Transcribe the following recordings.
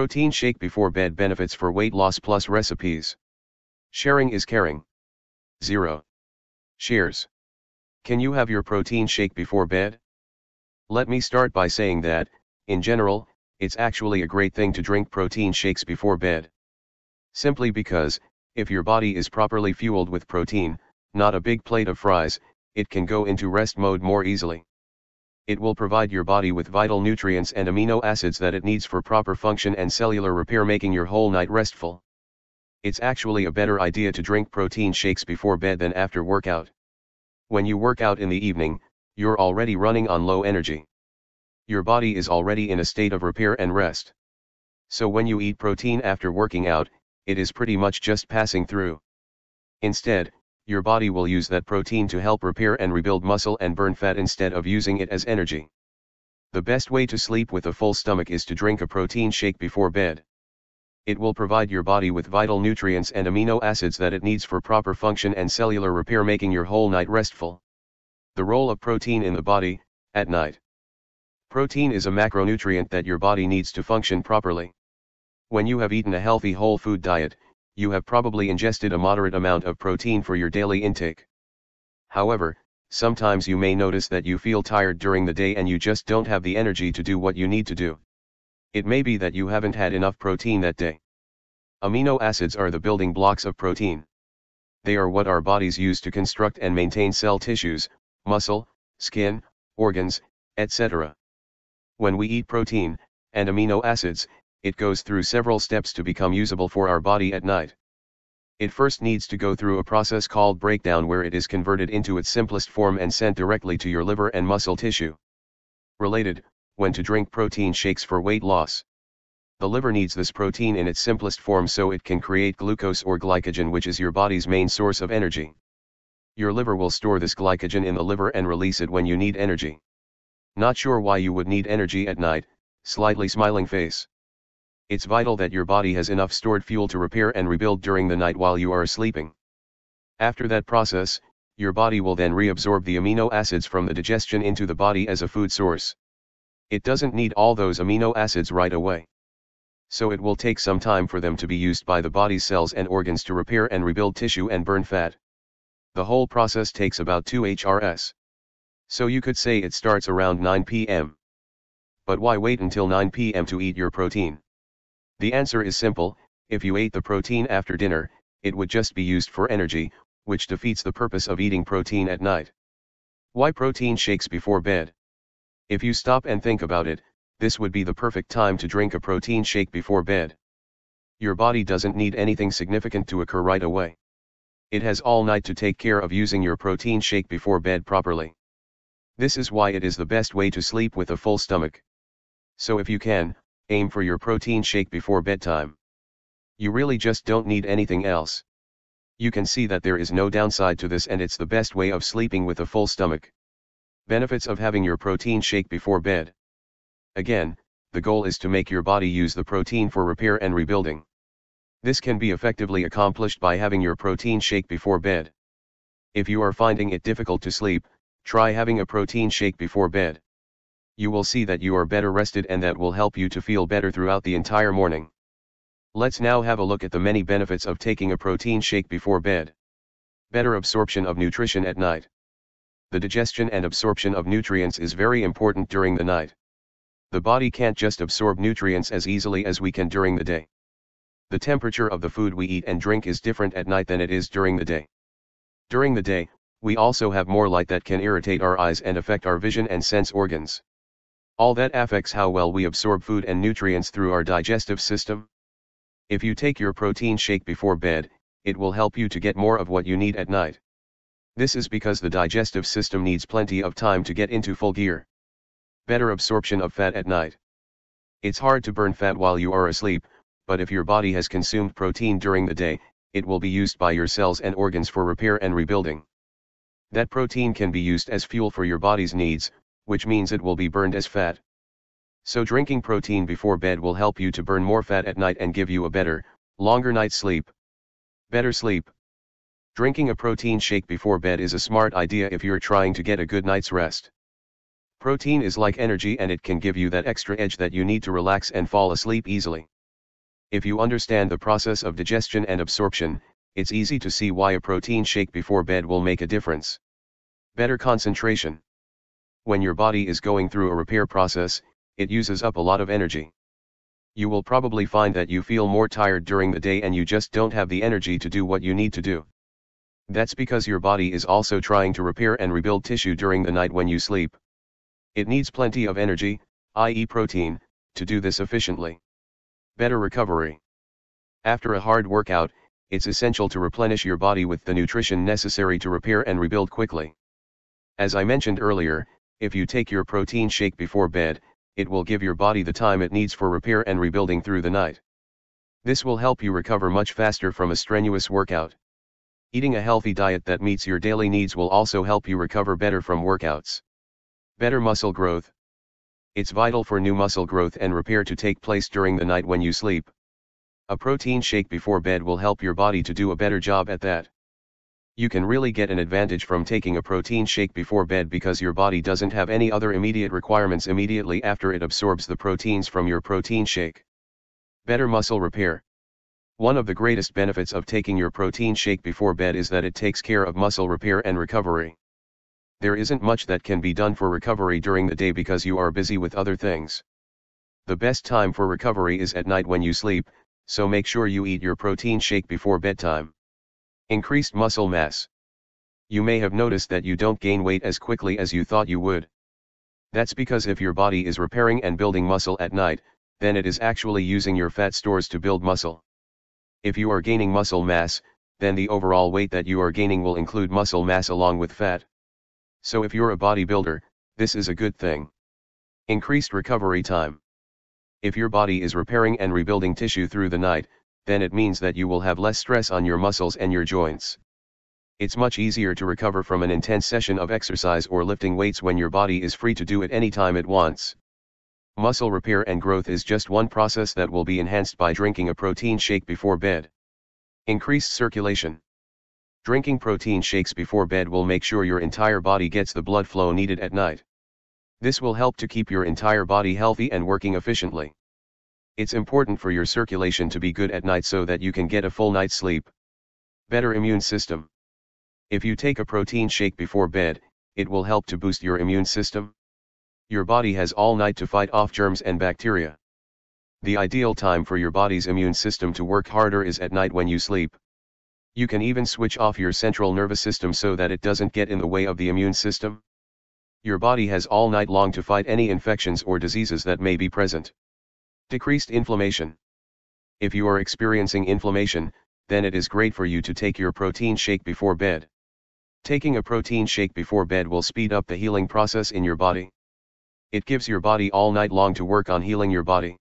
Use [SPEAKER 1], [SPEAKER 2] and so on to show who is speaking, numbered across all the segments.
[SPEAKER 1] Protein shake before bed benefits for weight loss plus recipes. Sharing is caring. 0. Shares. Can you have your protein shake before bed? Let me start by saying that, in general, it's actually a great thing to drink protein shakes before bed. Simply because, if your body is properly fueled with protein, not a big plate of fries, it can go into rest mode more easily. It will provide your body with vital nutrients and amino acids that it needs for proper function and cellular repair making your whole night restful. It's actually a better idea to drink protein shakes before bed than after workout. When you work out in the evening, you're already running on low energy your body is already in a state of repair and rest. So when you eat protein after working out, it is pretty much just passing through. Instead, your body will use that protein to help repair and rebuild muscle and burn fat instead of using it as energy. The best way to sleep with a full stomach is to drink a protein shake before bed. It will provide your body with vital nutrients and amino acids that it needs for proper function and cellular repair making your whole night restful. The role of protein in the body, at night. Protein is a macronutrient that your body needs to function properly. When you have eaten a healthy whole food diet, you have probably ingested a moderate amount of protein for your daily intake. However, sometimes you may notice that you feel tired during the day and you just don't have the energy to do what you need to do. It may be that you haven't had enough protein that day. Amino acids are the building blocks of protein. They are what our bodies use to construct and maintain cell tissues, muscle, skin, organs, etc. When we eat protein, and amino acids, it goes through several steps to become usable for our body at night. It first needs to go through a process called breakdown where it is converted into its simplest form and sent directly to your liver and muscle tissue. Related, when to drink protein shakes for weight loss. The liver needs this protein in its simplest form so it can create glucose or glycogen which is your body's main source of energy. Your liver will store this glycogen in the liver and release it when you need energy. Not sure why you would need energy at night, slightly smiling face. It's vital that your body has enough stored fuel to repair and rebuild during the night while you are sleeping. After that process, your body will then reabsorb the amino acids from the digestion into the body as a food source. It doesn't need all those amino acids right away. So it will take some time for them to be used by the body's cells and organs to repair and rebuild tissue and burn fat. The whole process takes about 2 HRS. So you could say it starts around 9 pm. But why wait until 9 pm to eat your protein? The answer is simple, if you ate the protein after dinner, it would just be used for energy, which defeats the purpose of eating protein at night. Why protein shakes before bed? If you stop and think about it, this would be the perfect time to drink a protein shake before bed. Your body doesn't need anything significant to occur right away. It has all night to take care of using your protein shake before bed properly. This is why it is the best way to sleep with a full stomach. So if you can, aim for your protein shake before bedtime. You really just don't need anything else. You can see that there is no downside to this and it's the best way of sleeping with a full stomach. Benefits of having your protein shake before bed. Again, the goal is to make your body use the protein for repair and rebuilding. This can be effectively accomplished by having your protein shake before bed. If you are finding it difficult to sleep, Try having a protein shake before bed. You will see that you are better rested and that will help you to feel better throughout the entire morning. Let's now have a look at the many benefits of taking a protein shake before bed. Better absorption of nutrition at night. The digestion and absorption of nutrients is very important during the night. The body can't just absorb nutrients as easily as we can during the day. The temperature of the food we eat and drink is different at night than it is during the day. During the day, we also have more light that can irritate our eyes and affect our vision and sense organs. All that affects how well we absorb food and nutrients through our digestive system. If you take your protein shake before bed, it will help you to get more of what you need at night. This is because the digestive system needs plenty of time to get into full gear. Better absorption of fat at night. It's hard to burn fat while you are asleep, but if your body has consumed protein during the day, it will be used by your cells and organs for repair and rebuilding. That protein can be used as fuel for your body's needs, which means it will be burned as fat. So drinking protein before bed will help you to burn more fat at night and give you a better, longer night's sleep. Better sleep. Drinking a protein shake before bed is a smart idea if you're trying to get a good night's rest. Protein is like energy and it can give you that extra edge that you need to relax and fall asleep easily. If you understand the process of digestion and absorption, it's easy to see why a protein shake before bed will make a difference. Better concentration. When your body is going through a repair process, it uses up a lot of energy. You will probably find that you feel more tired during the day and you just don't have the energy to do what you need to do. That's because your body is also trying to repair and rebuild tissue during the night when you sleep. It needs plenty of energy, i.e. protein, to do this efficiently. Better recovery. After a hard workout, it's essential to replenish your body with the nutrition necessary to repair and rebuild quickly. As I mentioned earlier, if you take your protein shake before bed, it will give your body the time it needs for repair and rebuilding through the night. This will help you recover much faster from a strenuous workout. Eating a healthy diet that meets your daily needs will also help you recover better from workouts. Better muscle growth. It's vital for new muscle growth and repair to take place during the night when you sleep. A protein shake before bed will help your body to do a better job at that. You can really get an advantage from taking a protein shake before bed because your body doesn't have any other immediate requirements immediately after it absorbs the proteins from your protein shake. Better muscle repair. One of the greatest benefits of taking your protein shake before bed is that it takes care of muscle repair and recovery. There isn't much that can be done for recovery during the day because you are busy with other things. The best time for recovery is at night when you sleep, so make sure you eat your protein shake before bedtime. Increased muscle mass. You may have noticed that you don't gain weight as quickly as you thought you would. That's because if your body is repairing and building muscle at night, then it is actually using your fat stores to build muscle. If you are gaining muscle mass, then the overall weight that you are gaining will include muscle mass along with fat. So if you're a bodybuilder, this is a good thing. Increased recovery time. If your body is repairing and rebuilding tissue through the night, then it means that you will have less stress on your muscles and your joints. It's much easier to recover from an intense session of exercise or lifting weights when your body is free to do it anytime it wants. Muscle repair and growth is just one process that will be enhanced by drinking a protein shake before bed. Increased circulation. Drinking protein shakes before bed will make sure your entire body gets the blood flow needed at night. This will help to keep your entire body healthy and working efficiently. It's important for your circulation to be good at night so that you can get a full night's sleep. Better immune system. If you take a protein shake before bed, it will help to boost your immune system. Your body has all night to fight off germs and bacteria. The ideal time for your body's immune system to work harder is at night when you sleep. You can even switch off your central nervous system so that it doesn't get in the way of the immune system. Your body has all night long to fight any infections or diseases that may be present. Decreased inflammation. If you are experiencing inflammation, then it is great for you to take your protein shake before bed. Taking a protein shake before bed will speed up the healing process in your body. It gives your body all night long to work on healing your body.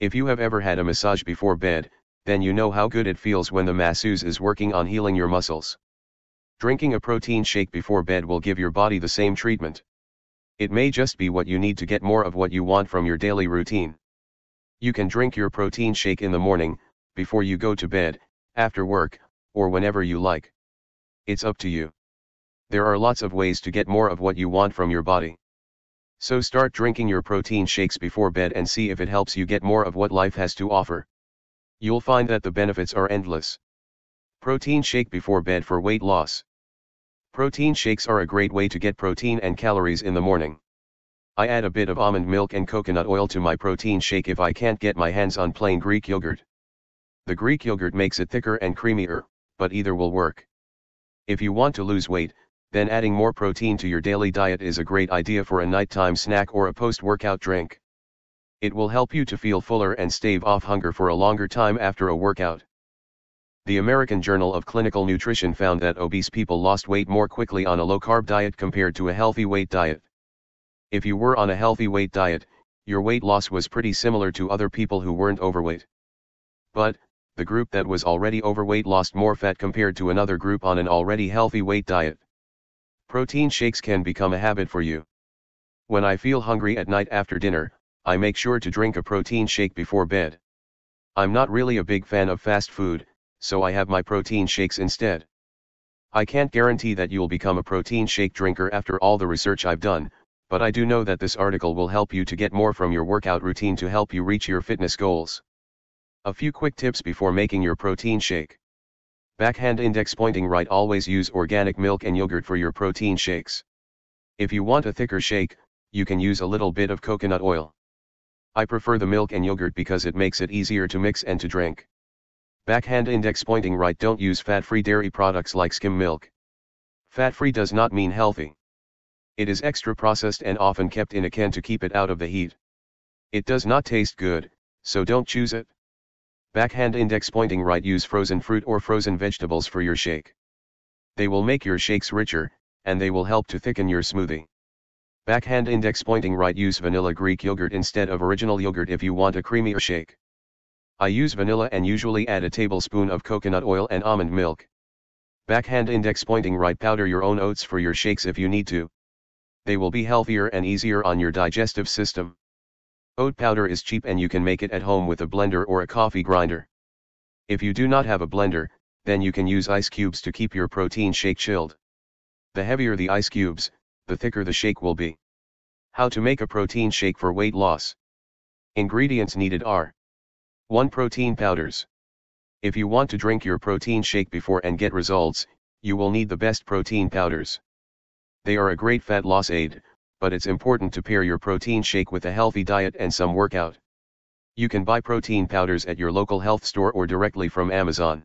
[SPEAKER 1] If you have ever had a massage before bed, then you know how good it feels when the masseuse is working on healing your muscles. Drinking a protein shake before bed will give your body the same treatment. It may just be what you need to get more of what you want from your daily routine. You can drink your protein shake in the morning, before you go to bed, after work, or whenever you like. It's up to you. There are lots of ways to get more of what you want from your body. So start drinking your protein shakes before bed and see if it helps you get more of what life has to offer. You'll find that the benefits are endless. Protein shake before bed for weight loss. Protein shakes are a great way to get protein and calories in the morning. I add a bit of almond milk and coconut oil to my protein shake if I can't get my hands on plain Greek yogurt. The Greek yogurt makes it thicker and creamier, but either will work. If you want to lose weight, then adding more protein to your daily diet is a great idea for a nighttime snack or a post-workout drink. It will help you to feel fuller and stave off hunger for a longer time after a workout. The American Journal of Clinical Nutrition found that obese people lost weight more quickly on a low-carb diet compared to a healthy weight diet. If you were on a healthy weight diet, your weight loss was pretty similar to other people who weren't overweight. But, the group that was already overweight lost more fat compared to another group on an already healthy weight diet. Protein shakes can become a habit for you. When I feel hungry at night after dinner, I make sure to drink a protein shake before bed. I'm not really a big fan of fast food, so I have my protein shakes instead. I can't guarantee that you'll become a protein shake drinker after all the research I've done, but I do know that this article will help you to get more from your workout routine to help you reach your fitness goals. A few quick tips before making your protein shake. Backhand index pointing right always use organic milk and yogurt for your protein shakes. If you want a thicker shake, you can use a little bit of coconut oil. I prefer the milk and yogurt because it makes it easier to mix and to drink. Backhand index pointing right don't use fat-free dairy products like skim milk. Fat-free does not mean healthy. It is extra processed and often kept in a can to keep it out of the heat. It does not taste good, so don't choose it. Backhand index pointing right use frozen fruit or frozen vegetables for your shake. They will make your shakes richer, and they will help to thicken your smoothie. Backhand index pointing right use vanilla Greek yogurt instead of original yogurt if you want a creamier shake. I use vanilla and usually add a tablespoon of coconut oil and almond milk. Backhand index pointing right powder your own oats for your shakes if you need to. They will be healthier and easier on your digestive system. Oat powder is cheap and you can make it at home with a blender or a coffee grinder. If you do not have a blender, then you can use ice cubes to keep your protein shake chilled. The heavier the ice cubes, the thicker the shake will be. How to make a protein shake for weight loss. Ingredients needed are 1 protein powders. If you want to drink your protein shake before and get results, you will need the best protein powders. They are a great fat loss aid, but it's important to pair your protein shake with a healthy diet and some workout. You can buy protein powders at your local health store or directly from Amazon.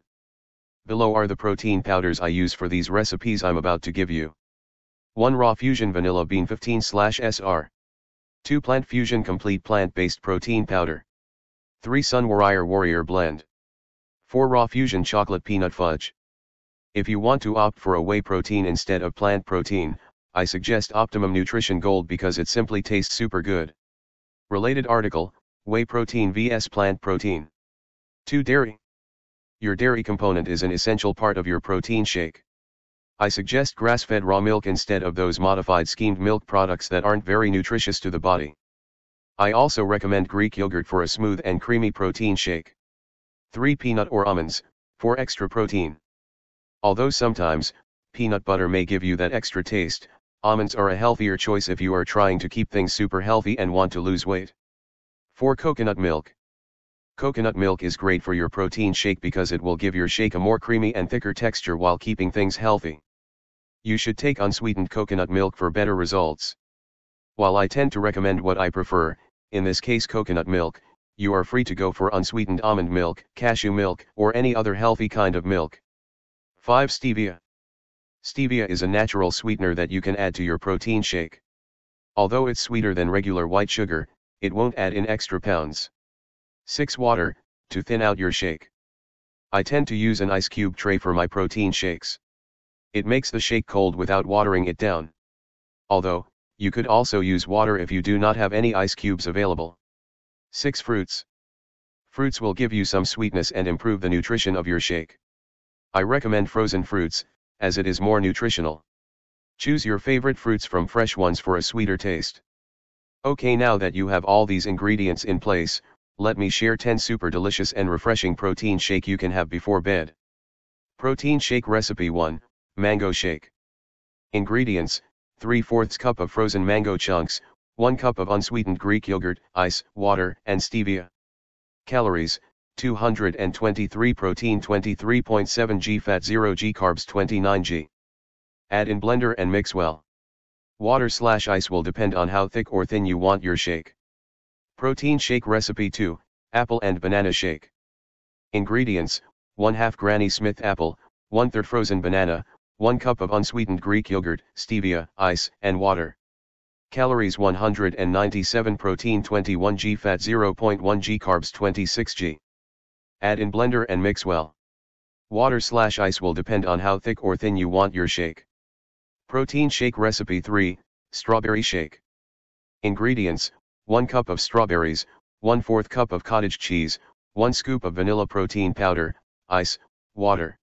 [SPEAKER 1] Below are the protein powders I use for these recipes I'm about to give you. 1 Raw Fusion Vanilla Bean 15/SR. 2 Plant Fusion Complete Plant-Based Protein Powder. 3 Sun Warrior Warrior Blend. 4 Raw Fusion Chocolate Peanut Fudge. If you want to opt for a whey protein instead of plant protein, I suggest Optimum Nutrition Gold because it simply tastes super good. Related article, Whey Protein vs Plant Protein. 2 Dairy. Your dairy component is an essential part of your protein shake. I suggest grass-fed raw milk instead of those modified skimmed milk products that aren't very nutritious to the body. I also recommend Greek yogurt for a smooth and creamy protein shake. 3 peanut or almonds, for extra protein. Although sometimes, peanut butter may give you that extra taste, almonds are a healthier choice if you are trying to keep things super healthy and want to lose weight. 4 coconut milk. Coconut milk is great for your protein shake because it will give your shake a more creamy and thicker texture while keeping things healthy. You should take unsweetened coconut milk for better results. While I tend to recommend what I prefer, in this case coconut milk, you are free to go for unsweetened almond milk, cashew milk, or any other healthy kind of milk. 5. Stevia. Stevia is a natural sweetener that you can add to your protein shake. Although it's sweeter than regular white sugar, it won't add in extra pounds. 6. Water, to thin out your shake. I tend to use an ice cube tray for my protein shakes. It makes the shake cold without watering it down. Although, you could also use water if you do not have any ice cubes available. 6. Fruits. Fruits will give you some sweetness and improve the nutrition of your shake. I recommend frozen fruits, as it is more nutritional. Choose your favorite fruits from fresh ones for a sweeter taste. Okay now that you have all these ingredients in place, let me share 10 super delicious and refreshing protein shake you can have before bed. Protein Shake Recipe 1, Mango Shake. Ingredients, 3 fourths cup of frozen mango chunks, 1 cup of unsweetened Greek yogurt, ice, water, and stevia. Calories, 223 protein 23.7 g fat 0 g carbs 29 g. Add in blender and mix well. Water slash ice will depend on how thick or thin you want your shake. Protein Shake Recipe 2, Apple and Banana Shake. Ingredients, 1 half Granny Smith apple, 1 third frozen banana, 1 cup of unsweetened Greek yogurt, stevia, ice, and water. Calories 197 protein 21 g fat 0.1 g carbs 26 g. Add in blender and mix well. Water slash ice will depend on how thick or thin you want your shake. Protein Shake Recipe 3, Strawberry Shake. Ingredients, 1 cup of strawberries, 1 4th cup of cottage cheese, 1 scoop of vanilla protein powder, ice, water.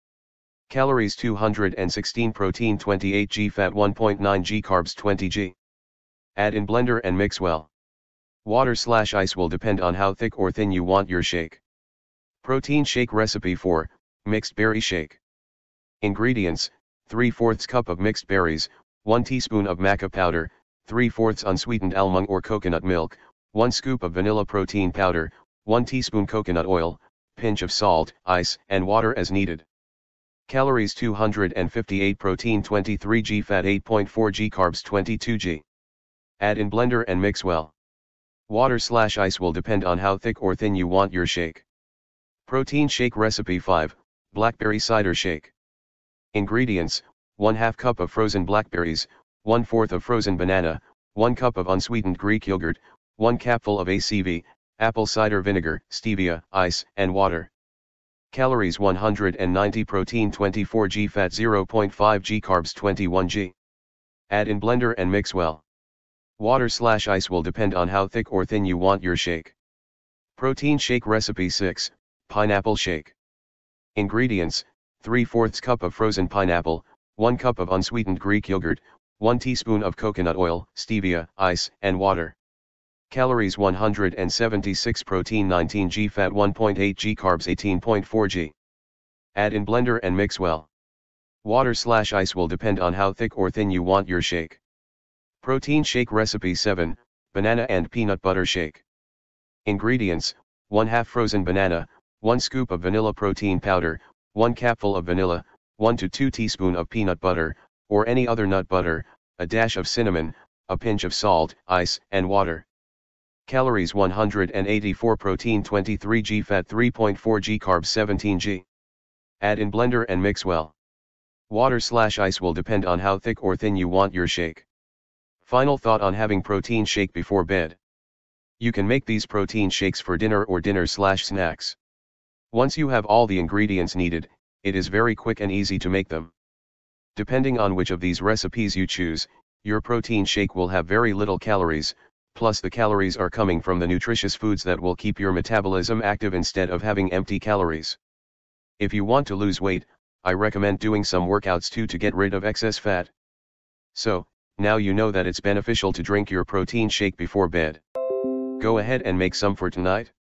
[SPEAKER 1] Calories 216 protein 28 g fat 1.9 g carbs 20 g. Add in blender and mix well. Water slash ice will depend on how thick or thin you want your shake. Protein Shake Recipe 4, Mixed Berry Shake. Ingredients, 3 fourths cup of mixed berries, 1 teaspoon of maca powder, 3 fourths unsweetened almond or coconut milk, 1 scoop of vanilla protein powder, 1 teaspoon coconut oil, pinch of salt, ice, and water as needed. Calories 258 protein 23 g fat 8.4 g carbs 22 g. Add in blender and mix well. Water slash ice will depend on how thick or thin you want your shake. Protein shake recipe 5, blackberry cider shake. Ingredients, 1 2 cup of frozen blackberries, 1 4th of frozen banana, 1 cup of unsweetened Greek yogurt, 1 capful of ACV, apple cider vinegar, stevia, ice, and water. Calories 190 protein 24 g fat 0.5 g carbs 21 g. Add in blender and mix well. Water slash ice will depend on how thick or thin you want your shake. Protein shake recipe 6, pineapple shake. Ingredients, 3 fourths cup of frozen pineapple, 1 cup of unsweetened Greek yogurt, 1 teaspoon of coconut oil, stevia, ice, and water. Calories 176 protein 19 g fat 1.8 g carbs 18.4 g. Add in blender and mix well. Water slash ice will depend on how thick or thin you want your shake. Protein shake recipe 7, banana and peanut butter shake. Ingredients, 1 half frozen banana, 1 scoop of vanilla protein powder, 1 capful of vanilla, 1 to 2 teaspoon of peanut butter, or any other nut butter, a dash of cinnamon, a pinch of salt, ice, and water. Calories 184 protein 23 g fat 3.4 g carbs 17 g. Add in blender and mix well. Water slash ice will depend on how thick or thin you want your shake. Final thought on having protein shake before bed. You can make these protein shakes for dinner or dinner slash snacks. Once you have all the ingredients needed, it is very quick and easy to make them. Depending on which of these recipes you choose, your protein shake will have very little calories, plus the calories are coming from the nutritious foods that will keep your metabolism active instead of having empty calories. If you want to lose weight, I recommend doing some workouts too to get rid of excess fat. So, now you know that it's beneficial to drink your protein shake before bed. Go ahead and make some for tonight.